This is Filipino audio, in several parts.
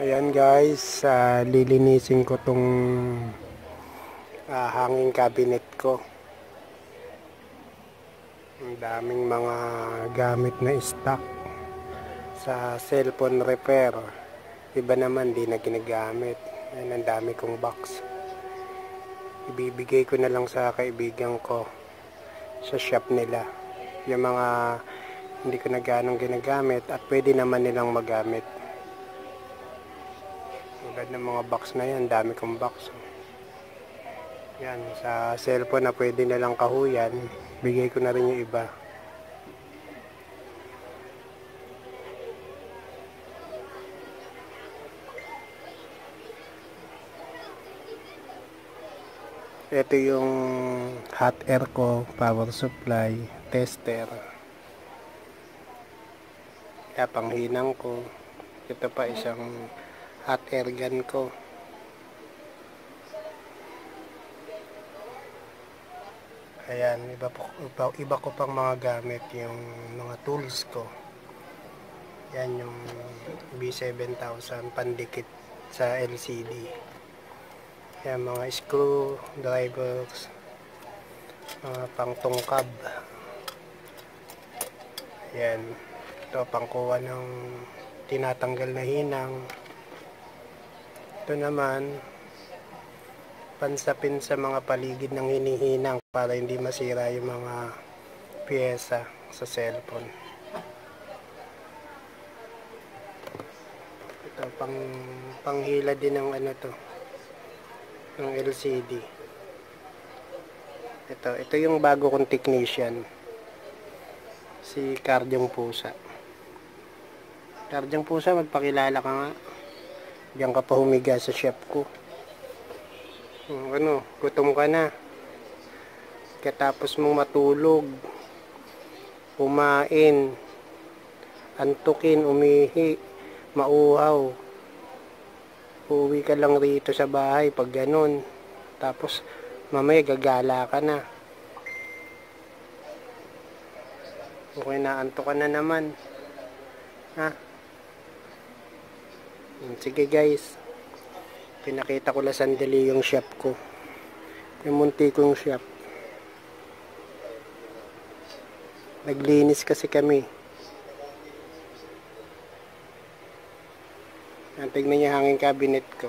Ayan guys, uh, lilinisin ko tong uh, hanging cabinet ko. Ang daming mga gamit na stock sa cellphone repair. Iba naman di na ginagamit. Ayan, ang dami kong box. Ibibigay ko na lang sa kaibigan ko sa shop nila. Yung mga hindi ko na ganong ginagamit at pwede naman nilang magamit. Tulad ng mga box na yan, dami kong box. Yan, sa cellphone na pwede nilang kahuyan, bigay ko na rin yung iba. Ito yung hot air ko, power supply, tester. Kaya panghinang ko. Ito pa isang hot air gun ko. Ayan, iba, po, iba, iba ko pang mga gamit yung mga tools ko. Yan yung B7000 pandikit sa LCD. Yan mga screw drivers, mga pangtungkab. Yan, ito pangkuha ng tinatanggal na hinang. Ito naman, pansapin sa mga paligid ng hinihinang para hindi masira yung mga pyesa sa cellphone. Ito pang panghila din ng ano to ng LCD. Ito, ito yung bago kong technician. Si Cardyong Pusa. Cardyong Pusa, magpakilala ka nga. Diyan ka pa humiga sa shop ko. Ano, gutom ka na katapos mong matulog, kumain, antukin, umihi, mauhaw, uuwi ka lang rito sa bahay pag ganun. Tapos, mamaya gagala ka na. Okay na, anto ka na naman. Ha? Sige guys. Pinakita ko lang sandali yung shop ko. Yung munti kong shop. Naglinis kasi kami. Yan, tignan niyo hanging cabinet ko.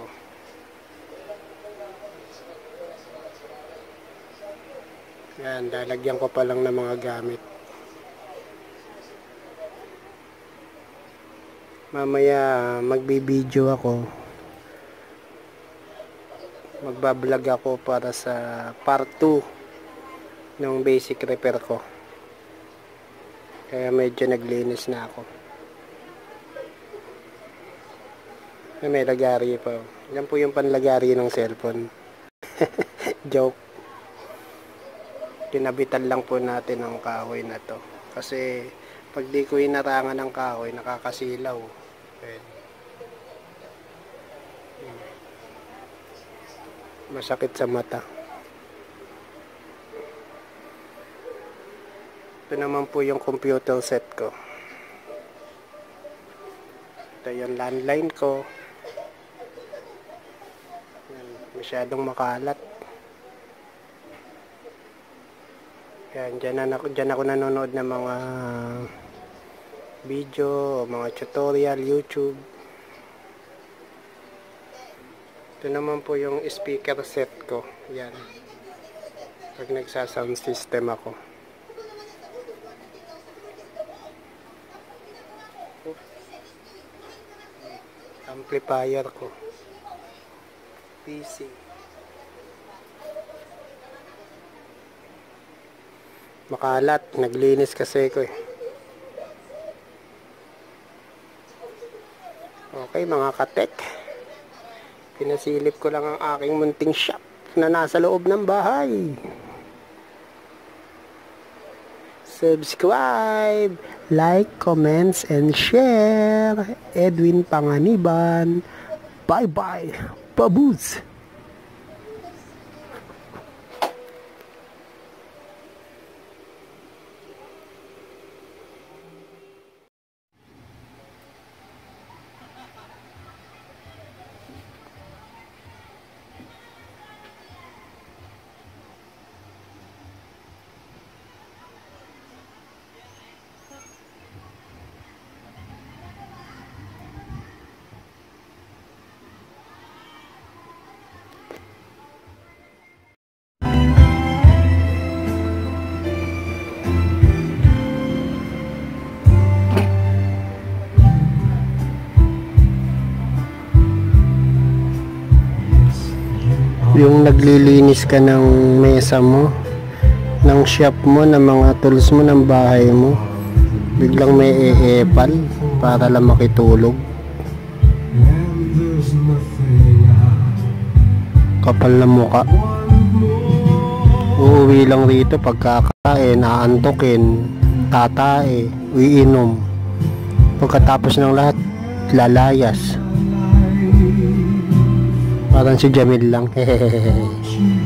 Yan, lalagyan ko pa lang ng mga gamit. Mamaya magbibideo ako. Magbablog ako para sa part 2 ng basic repair ko. Kaya medyo naglinis na ako. May lagari pa. Yan po yung panlagari ng cellphone. Joke. Kinabitan lang po natin ang kahoy na to. Kasi pag di ko inarangan ng kahoy, nakakasilaw. Ayan. Masakit sa mata. Ito naman po yung computer set ko. Ito yung landline ko. Yan, masyadong makalat. Yan, dyan, na, dyan ako nanonood ng mga video, mga tutorial, YouTube. Ito naman po yung speaker set ko. Yan. Pag nagsa-sound system ako. amplifier ko PC makalat naglinis kasi ko eh okay mga katek pinasilip ko lang ang aking munting shop na nasa loob ng bahay subscribe, like, comments, and share. Edwin Panganiban. Bye-bye. Pabuz! Yung naglilinis ka ng mesa mo ng shop mo ng mga tools mo ng bahay mo biglang may eepal para lang makitulog. Kapal na muka. Uuwi lang rito pagkakain aantokin tatae uiinom. Pagkatapos ng lahat lalayas parang si Jamil lang. hehehe